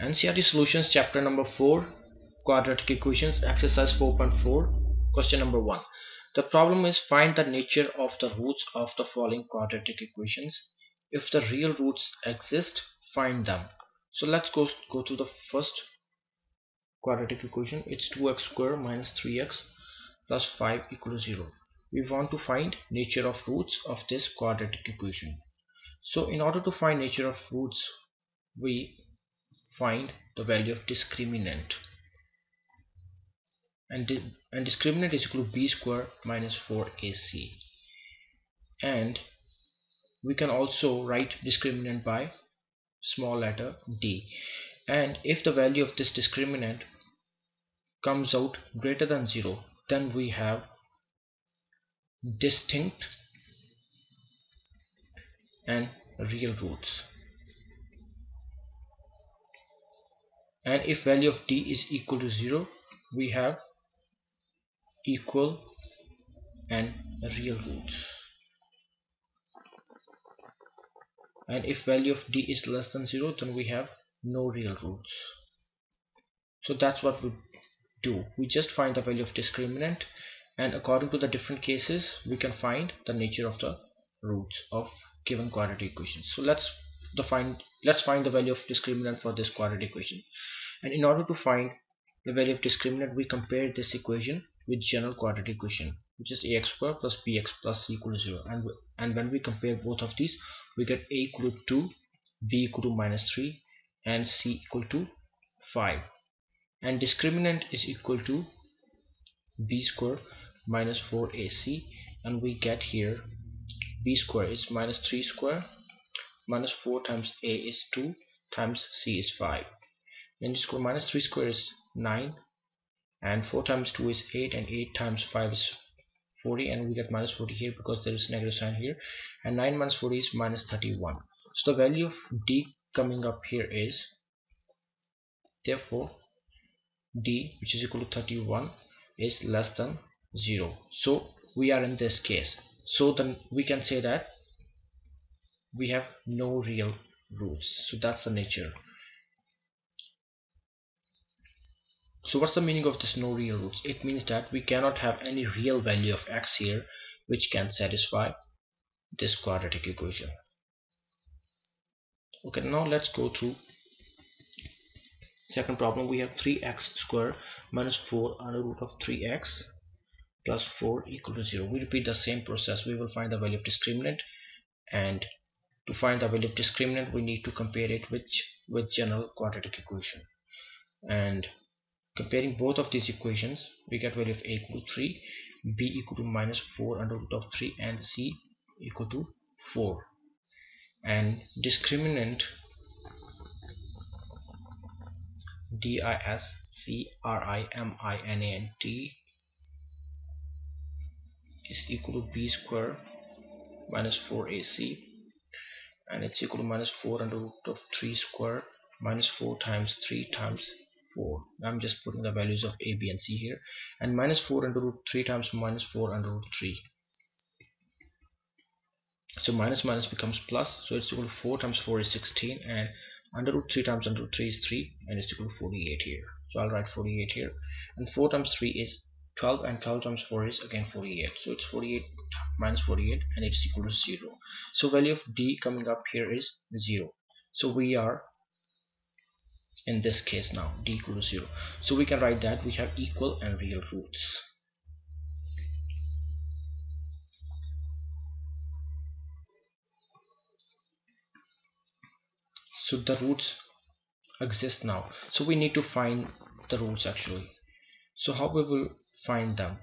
NCERT Solutions chapter number 4 quadratic equations exercise 4.4 question number 1 the problem is find the nature of the roots of the following quadratic equations. If the real roots exist find them. So let's go go to the first quadratic equation. It's 2x square minus 3x plus 5 equal to 0 we want to find nature of roots of this quadratic equation. So in order to find nature of roots we find the value of discriminant. And, and discriminant is equal to b square minus 4ac and we can also write discriminant by small letter d. And if the value of this discriminant comes out greater than 0 then we have distinct and real roots and if value of d is equal to 0 we have equal and real roots. And if value of d is less than 0 then we have no real roots. So that's what we do. We just find the value of discriminant and according to the different cases we can find the nature of the roots of given quadratic equations. So let's define let's find the value of discriminant for this quadratic equation. And in order to find the value of discriminant we compare this equation with general quadratic equation which is ax square plus bx plus c equal to 0 and, and when we compare both of these we get a equal to 2 b equal to minus 3 and c equal to 5 and discriminant is equal to b square minus 4ac and we get here b square is minus 3 square minus 4 times a is 2 times c is 5 and square minus 3 square is 9 and 4 times 2 is 8 and 8 times 5 is 40 and we get minus 40 here because there is negative sign here. And 9 minus 40 is minus 31 so the value of d coming up here is therefore d which is equal to 31 is less than 0 so we are in this case. So then we can say that we have no real roots so that's the nature So what's the meaning of this no real roots? It means that we cannot have any real value of x here which can satisfy this quadratic equation. Okay, now let's go through second problem. We have 3x square minus 4 under root of 3x plus 4 equal to 0. We repeat the same process. We will find the value of discriminant and to find the value of discriminant we need to compare it with, with general quadratic equation and Comparing both of these equations, we get value of a equal to 3, b equal to minus 4 under root of 3 and c equal to 4. And discriminant D-I-S-C-R-I-M-I-N-A-N-T is equal to b square minus 4ac and it's equal to minus 4 under root of 3 square minus 4 times 3 times 4 I'm just putting the values of a b and c here. And minus 4 under root 3 times minus 4 under root 3 so minus minus becomes plus. So it's equal to 4 times 4 is 16 and under root 3 times under root 3 is 3 and it's equal to 48 here. So I'll write 48 here. And 4 times 3 is 12 and 12 times 4 is again 48 so it's 48 minus 48 and it's equal to 0 so value of d coming up here is 0 so we are in this case now d equal to 0 so we can write that we have equal and real roots. So the roots exist now. So we need to find the roots actually so how we will find them?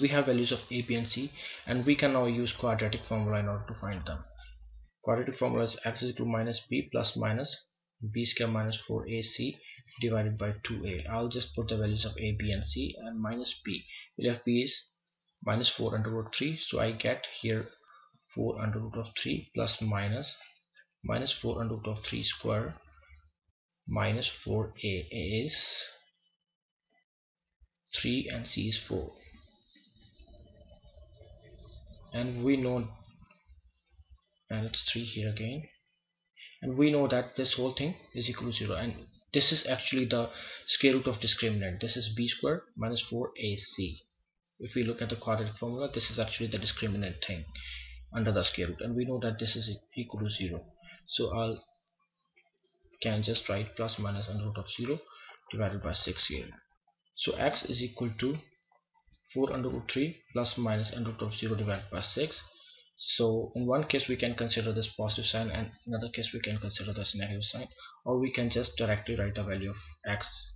We have values of a b and c and we can now use quadratic formula in order to find them. Quadratic formula is x is equal to minus b plus minus b square minus 4ac divided by 2a I'll just put the values of a b and c and minus b. We'll have b is minus 4 under root 3 so I get here 4 under root of 3 plus minus minus 4 under root of 3 square minus 4a a is 3 and c is 4 and we know and it's 3 here again. And we know that this whole thing is equal to 0 and this is actually the square root of discriminant this is b square minus 4ac if we look at the quadratic formula this is actually the discriminant thing under the square root. And we know that this is equal to 0 so I'll can just write plus minus under root of 0 divided by 6 here so x is equal to 4 under root 3 plus minus under root of 0 divided by 6 so in one case we can consider this positive sign and in another case we can consider this negative sign. Or we can just directly write the value of x.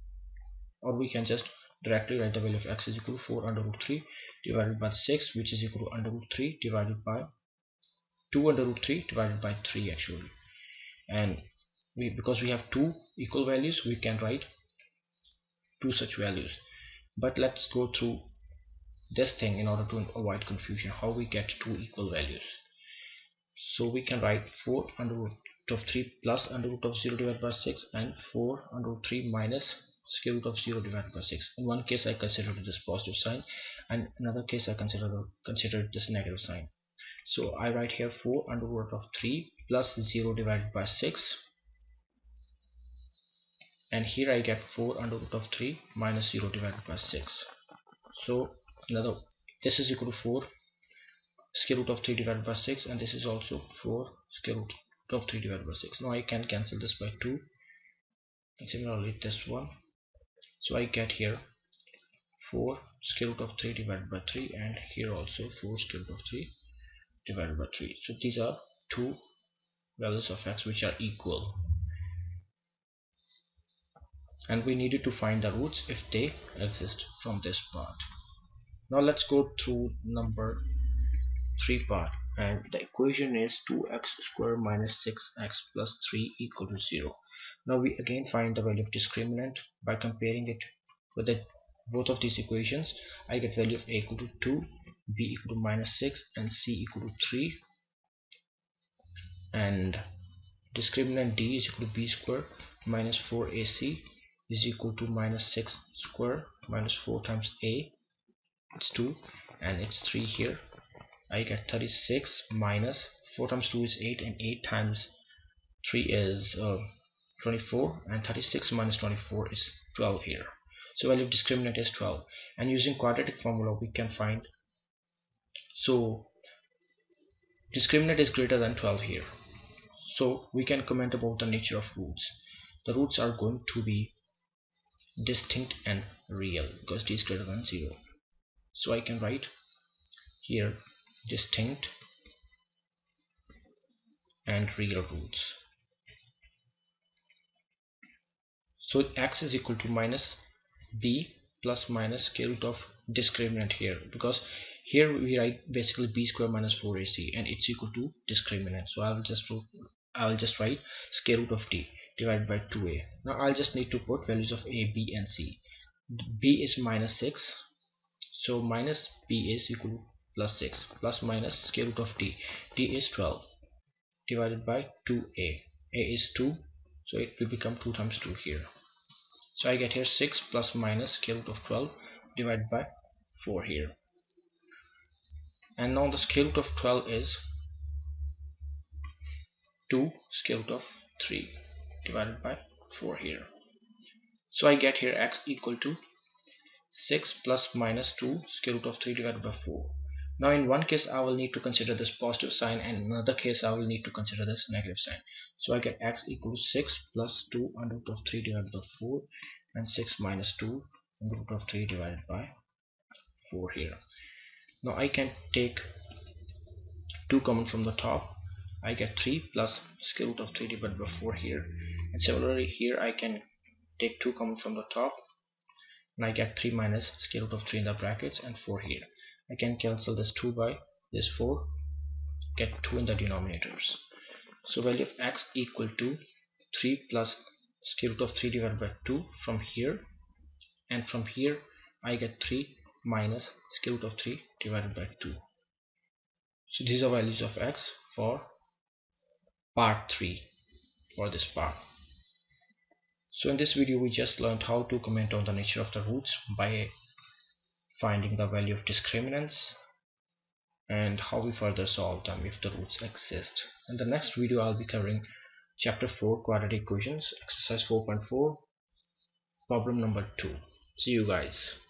Or we can just directly write the value of x is equal to 4 under root 3 divided by 6 which is equal to under root 3 divided by 2 under root 3 divided by 3 actually. And we because we have two equal values we can write two such values. But let's go through this thing in order to avoid confusion how we get two equal values. So we can write 4 under root of 3 plus under root of 0 divided by 6 and 4 under root 3 minus square root of 0 divided by 6 in one case I consider this positive sign. And another case I consider consider this negative sign. So I write here 4 under root of 3 plus 0 divided by 6 and here I get 4 under root of 3 minus 0 divided by 6 so another this is equal to 4 square root of 3 divided by 6 and this is also 4 square root of 3 divided by 6 now I can cancel this by 2 and similarly this one. So I get here 4 square root of 3 divided by 3 and here also 4 square root of 3 divided by 3 so these are two values of x which are equal and we needed to find the roots if they exist from this part. Now let's go through number 3 part and the equation is 2x square minus 6x plus 3 equal to 0 now we again find the value of discriminant by comparing it with the both of these equations. I get value of a equal to 2 b equal to minus 6 and c equal to 3 and discriminant d is equal to b square minus 4ac is equal to minus 6 square minus 4 times a it's 2 and it's 3 here. I get 36 minus 4 times 2 is 8 and 8 times 3 is uh, 24 and 36 minus 24 is 12 here. So value of discriminant is 12 and using quadratic formula we can find so discriminant is greater than 12 here. So we can comment about the nature of roots. The roots are going to be distinct and real. Because d is greater than 0 so I can write here distinct and real roots so x is equal to minus b plus minus square root of discriminant here because here we write basically b square minus 4ac and it's equal to discriminant. So I will just I will just write square root of d divided by 2a now I'll just need to put values of a b and c. B is minus 6 so minus b is equal to plus 6 plus minus square root of d. D is 12 divided by 2a a. Is 2 so it will become 2 times 2 here. So I get here 6 plus minus square root of 12 divided by 4 here. And now the square root of 12 is 2 square root of 3 divided by 4 here. So I get here x equal to 6 plus minus 2 square root of 3 divided by 4 now in one case I will need to consider this positive sign and in another case I will need to consider this negative sign. So I get x equals 6 plus 2 under root of 3 divided by 4 and 6 minus 2 under root of 3 divided by 4 here. Now I can take 2 common from the top I get 3 plus square root of 3 divided by 4 here. And similarly here I can take 2 common from the top. And I get 3 minus square root of 3 in the brackets and 4 here. I can cancel this 2 by this 4 get 2 in the denominators. So value of x equal to 3 plus square root of 3 divided by 2 from here. And from here I get 3 minus square root of 3 divided by 2 so these are values of x for part 3 for this part. So in this video we just learned how to comment on the nature of the roots by finding the value of discriminants and how we further solve them if the roots exist. In the next video I'll be covering chapter 4 quadratic equations exercise 4.4 problem number 2 see you guys